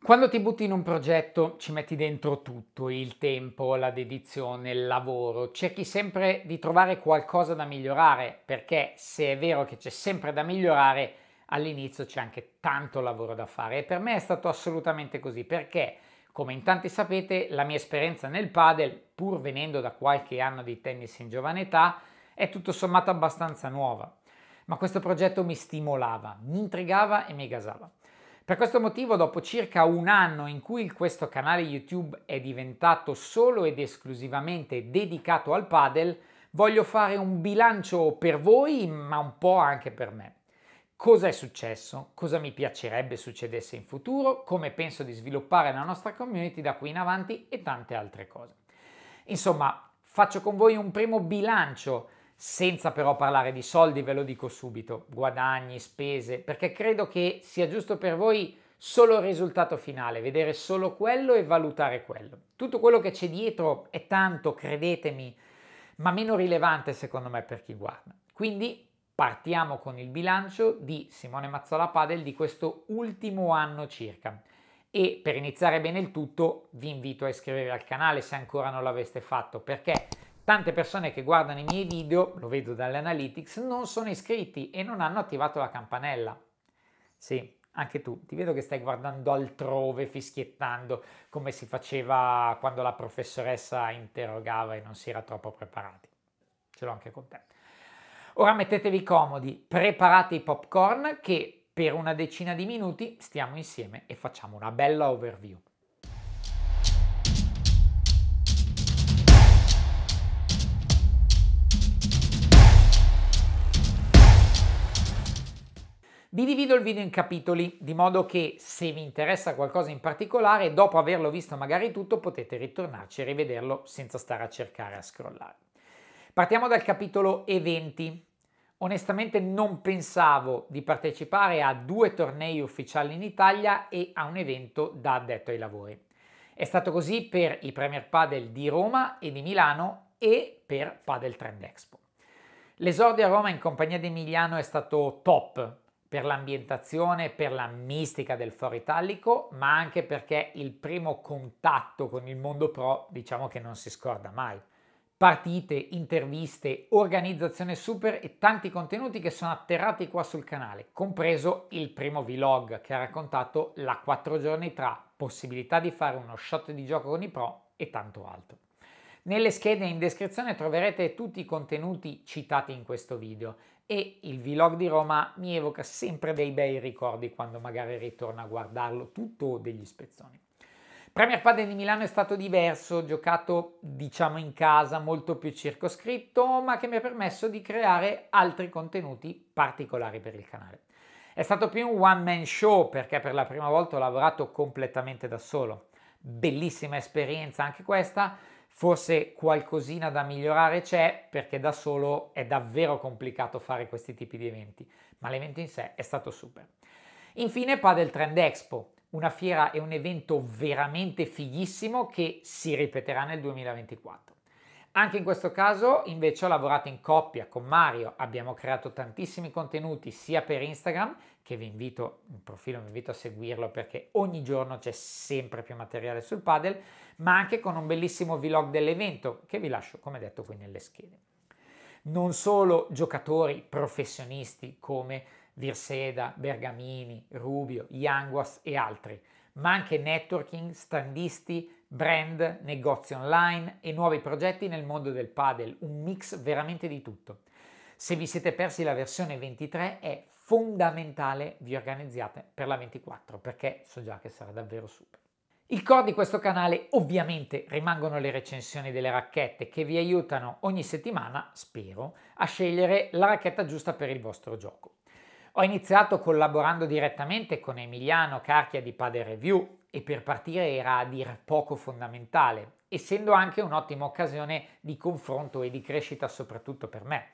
Quando ti butti in un progetto ci metti dentro tutto, il tempo, la dedizione, il lavoro, cerchi sempre di trovare qualcosa da migliorare, perché se è vero che c'è sempre da migliorare, all'inizio c'è anche tanto lavoro da fare e per me è stato assolutamente così, perché come in tanti sapete, la mia esperienza nel padel, pur venendo da qualche anno di tennis in giovane età, è tutto sommato abbastanza nuova. Ma questo progetto mi stimolava, mi intrigava e mi gasava. Per questo motivo, dopo circa un anno in cui questo canale YouTube è diventato solo ed esclusivamente dedicato al padel, voglio fare un bilancio per voi, ma un po' anche per me. Cosa è successo? Cosa mi piacerebbe succedesse in futuro? Come penso di sviluppare la nostra community da qui in avanti e tante altre cose. Insomma, faccio con voi un primo bilancio senza però parlare di soldi, ve lo dico subito, guadagni, spese, perché credo che sia giusto per voi solo il risultato finale, vedere solo quello e valutare quello. Tutto quello che c'è dietro è tanto, credetemi, ma meno rilevante secondo me per chi guarda. Quindi partiamo con il bilancio di Simone Mazzola Padel di questo ultimo anno circa. E per iniziare bene il tutto vi invito a iscrivervi al canale se ancora non l'aveste fatto perché Tante persone che guardano i miei video, lo vedo dalle analytics, non sono iscritti e non hanno attivato la campanella. Sì, anche tu, ti vedo che stai guardando altrove, fischiettando, come si faceva quando la professoressa interrogava e non si era troppo preparati. Ce l'ho anche con te. Ora mettetevi comodi, preparate i popcorn che per una decina di minuti stiamo insieme e facciamo una bella overview. Vi divido il video in capitoli, di modo che se vi interessa qualcosa in particolare, dopo averlo visto magari tutto, potete ritornarci e rivederlo senza stare a cercare a scrollare. Partiamo dal capitolo eventi. Onestamente non pensavo di partecipare a due tornei ufficiali in Italia e a un evento da addetto ai lavori. È stato così per i Premier Padel di Roma e di Milano e per Padel Trend Expo. L'esordio a Roma in compagnia di Emiliano è stato top, per l'ambientazione, per la mistica del foro italico, ma anche perché il primo contatto con il mondo pro diciamo che non si scorda mai. Partite, interviste, organizzazione super e tanti contenuti che sono atterrati qua sul canale, compreso il primo vlog che ha raccontato la 4 giorni tra possibilità di fare uno shot di gioco con i pro e tanto altro. Nelle schede in descrizione troverete tutti i contenuti citati in questo video e il vlog di Roma mi evoca sempre dei bei ricordi quando magari ritorno a guardarlo tutto degli spezzoni. Premier Padel di Milano è stato diverso, giocato diciamo in casa, molto più circoscritto, ma che mi ha permesso di creare altri contenuti particolari per il canale. È stato più un one man show perché per la prima volta ho lavorato completamente da solo. Bellissima esperienza anche questa, Forse qualcosina da migliorare c'è perché da solo è davvero complicato fare questi tipi di eventi, ma l'evento in sé è stato super. Infine Padel Trend Expo, una fiera e un evento veramente fighissimo che si ripeterà nel 2024. Anche in questo caso invece ho lavorato in coppia con Mario, abbiamo creato tantissimi contenuti sia per Instagram, che vi invito, il profilo vi invito a seguirlo perché ogni giorno c'è sempre più materiale sul padel, ma anche con un bellissimo vlog dell'evento che vi lascio come detto qui nelle schede. Non solo giocatori professionisti come Virseda, Bergamini, Rubio, Yanguas e altri, ma anche networking, standisti, brand, negozi online e nuovi progetti nel mondo del padel, un mix veramente di tutto. Se vi siete persi la versione 23 è fondamentale vi organizziate per la 24 perché so già che sarà davvero super. Il core di questo canale ovviamente rimangono le recensioni delle racchette che vi aiutano ogni settimana, spero, a scegliere la racchetta giusta per il vostro gioco. Ho iniziato collaborando direttamente con Emiliano Carchia di Padel Review e per partire era a dir poco fondamentale, essendo anche un'ottima occasione di confronto e di crescita soprattutto per me.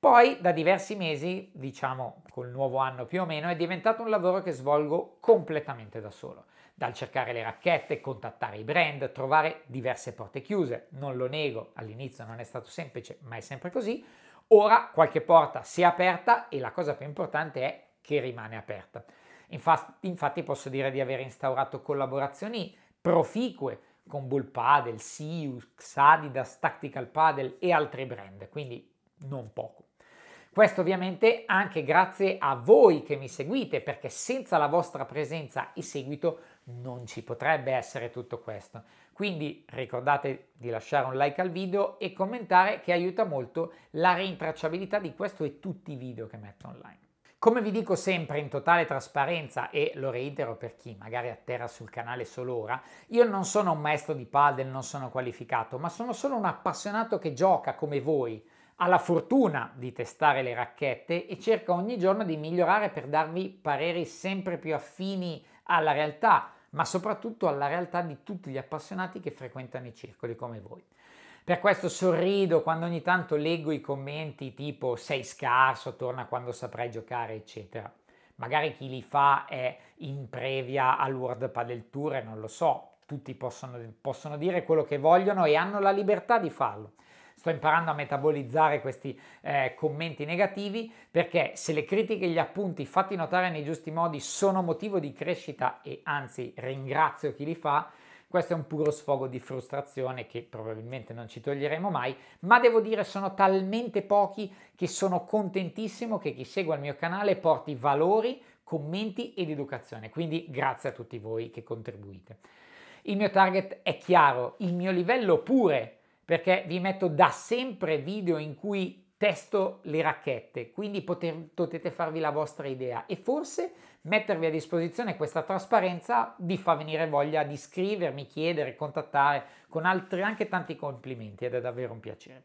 Poi da diversi mesi, diciamo col nuovo anno più o meno, è diventato un lavoro che svolgo completamente da solo dal cercare le racchette, contattare i brand, trovare diverse porte chiuse. Non lo nego, all'inizio non è stato semplice, ma è sempre così. Ora qualche porta si è aperta e la cosa più importante è che rimane aperta. Infatti, infatti posso dire di aver instaurato collaborazioni proficue con Bull Paddle, Siux, Adidas, Tactical Paddle e altri brand, quindi non poco. Questo ovviamente anche grazie a voi che mi seguite, perché senza la vostra presenza e seguito non ci potrebbe essere tutto questo. Quindi ricordate di lasciare un like al video e commentare che aiuta molto la rintracciabilità di questo e tutti i video che metto online. Come vi dico sempre in totale trasparenza e lo reitero per chi magari atterra sul canale solo ora, io non sono un maestro di padel, non sono qualificato, ma sono solo un appassionato che gioca come voi, ha la fortuna di testare le racchette e cerca ogni giorno di migliorare per darvi pareri sempre più affini alla realtà, ma soprattutto alla realtà di tutti gli appassionati che frequentano i circoli come voi. Per questo sorrido quando ogni tanto leggo i commenti tipo sei scarso, torna quando saprai giocare, eccetera. Magari chi li fa è in previa al World Padel Tour e non lo so, tutti possono, possono dire quello che vogliono e hanno la libertà di farlo sto imparando a metabolizzare questi eh, commenti negativi perché se le critiche e gli appunti fatti notare nei giusti modi sono motivo di crescita e anzi ringrazio chi li fa, questo è un puro sfogo di frustrazione che probabilmente non ci toglieremo mai, ma devo dire sono talmente pochi che sono contentissimo che chi segue il mio canale porti valori, commenti ed educazione. Quindi grazie a tutti voi che contribuite. Il mio target è chiaro, il mio livello pure, perché vi metto da sempre video in cui testo le racchette, quindi poter, potete farvi la vostra idea e forse mettervi a disposizione questa trasparenza vi fa venire voglia di scrivermi, chiedere, contattare con altri anche tanti complimenti ed è davvero un piacere.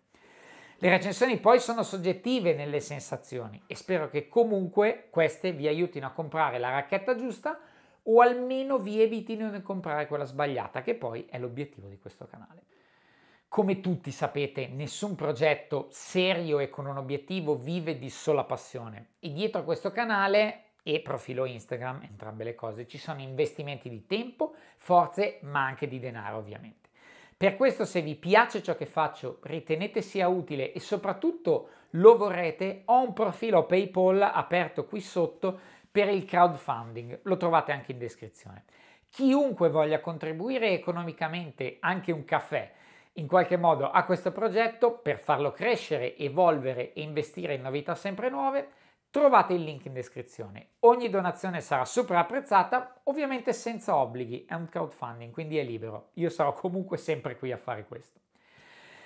Le recensioni poi sono soggettive nelle sensazioni e spero che comunque queste vi aiutino a comprare la racchetta giusta o almeno vi evitino di comprare quella sbagliata, che poi è l'obiettivo di questo canale. Come tutti sapete, nessun progetto serio e con un obiettivo vive di sola passione e dietro a questo canale e profilo Instagram, entrambe le cose, ci sono investimenti di tempo, forze, ma anche di denaro ovviamente. Per questo se vi piace ciò che faccio, ritenete sia utile e soprattutto lo vorrete, ho un profilo PayPal aperto qui sotto per il crowdfunding, lo trovate anche in descrizione. Chiunque voglia contribuire economicamente, anche un caffè, in qualche modo a questo progetto per farlo crescere, evolvere e investire in novità sempre nuove, Trovate il link in descrizione. Ogni donazione sarà super apprezzata, ovviamente senza obblighi, è un crowdfunding, quindi è libero. Io sarò comunque sempre qui a fare questo.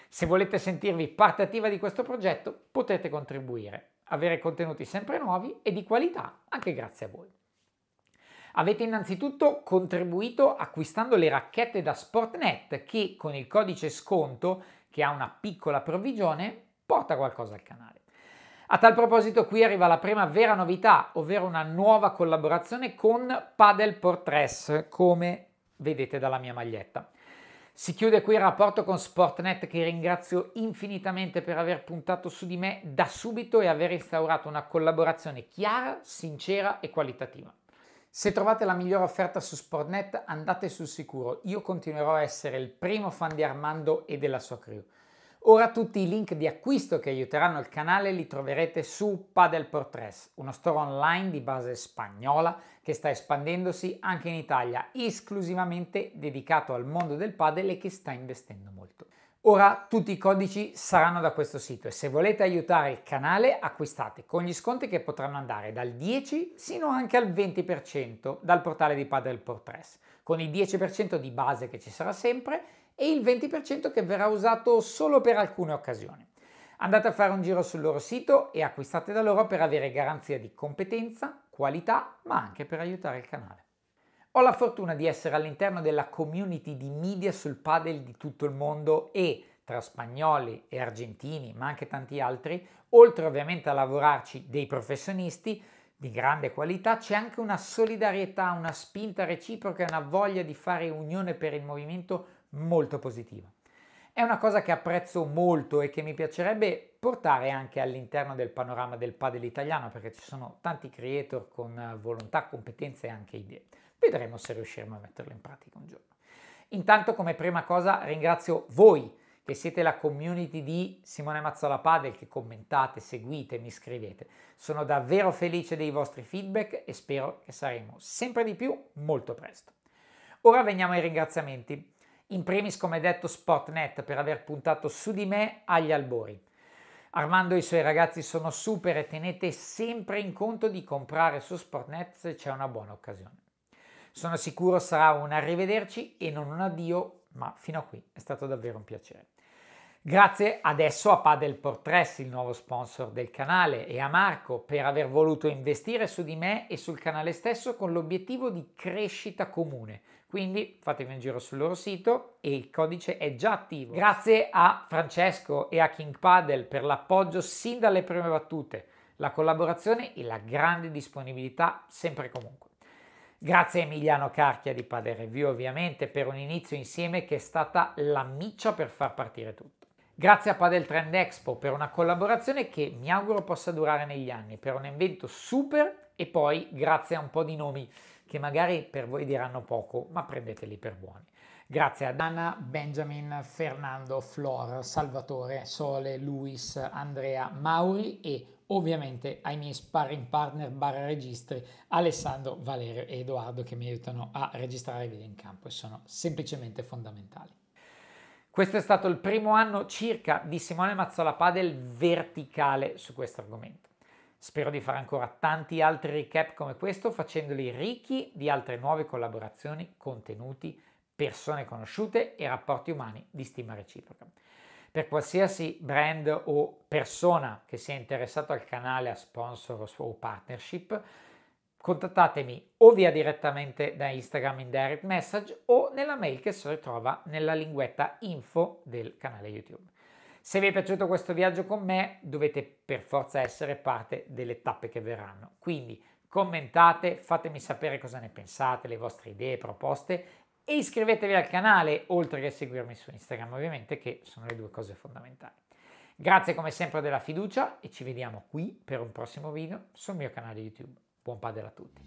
Se volete sentirvi parte attiva di questo progetto, potete contribuire, avere contenuti sempre nuovi e di qualità, anche grazie a voi. Avete innanzitutto contribuito acquistando le racchette da Sportnet che con il codice sconto, che ha una piccola provvigione, porta qualcosa al canale. A tal proposito qui arriva la prima vera novità, ovvero una nuova collaborazione con Padel Portress, come vedete dalla mia maglietta. Si chiude qui il rapporto con Sportnet che ringrazio infinitamente per aver puntato su di me da subito e aver instaurato una collaborazione chiara, sincera e qualitativa. Se trovate la migliore offerta su Sportnet andate sul sicuro, io continuerò a essere il primo fan di Armando e della sua crew. Ora tutti i link di acquisto che aiuteranno il canale li troverete su Padel Portres, uno store online di base spagnola che sta espandendosi anche in Italia, esclusivamente dedicato al mondo del padel e che sta investendo molto. Ora tutti i codici saranno da questo sito e se volete aiutare il canale acquistate con gli sconti che potranno andare dal 10 sino anche al 20% dal portale di Padel Portres, con il 10% di base che ci sarà sempre e il 20% che verrà usato solo per alcune occasioni. Andate a fare un giro sul loro sito e acquistate da loro per avere garanzia di competenza, qualità, ma anche per aiutare il canale. Ho la fortuna di essere all'interno della community di media sul padel di tutto il mondo e tra spagnoli e argentini, ma anche tanti altri, oltre ovviamente a lavorarci dei professionisti di grande qualità, c'è anche una solidarietà, una spinta reciproca e una voglia di fare unione per il movimento molto positiva. È una cosa che apprezzo molto e che mi piacerebbe portare anche all'interno del panorama del padel italiano perché ci sono tanti creator con volontà, competenze e anche idee. Vedremo se riusciremo a metterlo in pratica un giorno. Intanto come prima cosa ringrazio voi che siete la community di Simone Mazzola Padel che commentate, seguite, mi scrivete. Sono davvero felice dei vostri feedback e spero che saremo sempre di più molto presto. Ora veniamo ai ringraziamenti. In primis, come detto, Sportnet per aver puntato su di me agli albori. Armando e i suoi ragazzi sono super e tenete sempre in conto di comprare su Sportnet se c'è una buona occasione. Sono sicuro sarà un arrivederci e non un addio, ma fino a qui è stato davvero un piacere. Grazie adesso a Padel Portress, il nuovo sponsor del canale, e a Marco per aver voluto investire su di me e sul canale stesso con l'obiettivo di crescita comune. Quindi fatevi un giro sul loro sito e il codice è già attivo. Grazie a Francesco e a King Padel per l'appoggio sin dalle prime battute, la collaborazione e la grande disponibilità sempre e comunque. Grazie a Emiliano Carchia di Padel Review ovviamente per un inizio insieme che è stata la miccia per far partire tutto. Grazie a Padel Trend Expo per una collaborazione che mi auguro possa durare negli anni, per un evento super e poi grazie a un po' di nomi che magari per voi diranno poco, ma prendeteli per buoni. Grazie a Dana, Benjamin, Fernando, Flor, Salvatore, Sole, Luis, Andrea, Mauri e ovviamente ai miei sparring partner barra registri Alessandro, Valerio e Edoardo che mi aiutano a registrare i video in campo e sono semplicemente fondamentali. Questo è stato il primo anno circa di Simone Mazzola Padel verticale su questo argomento. Spero di fare ancora tanti altri recap come questo facendoli ricchi di altre nuove collaborazioni, contenuti, persone conosciute e rapporti umani di stima reciproca. Per qualsiasi brand o persona che sia interessato al canale a sponsor o partnership, contattatemi o via direttamente da Instagram in direct message o nella mail che si ritrova nella linguetta info del canale YouTube. Se vi è piaciuto questo viaggio con me dovete per forza essere parte delle tappe che verranno. Quindi commentate, fatemi sapere cosa ne pensate, le vostre idee, proposte e iscrivetevi al canale oltre che seguirmi su Instagram ovviamente che sono le due cose fondamentali. Grazie come sempre della fiducia e ci vediamo qui per un prossimo video sul mio canale YouTube. Buon padre a tutti.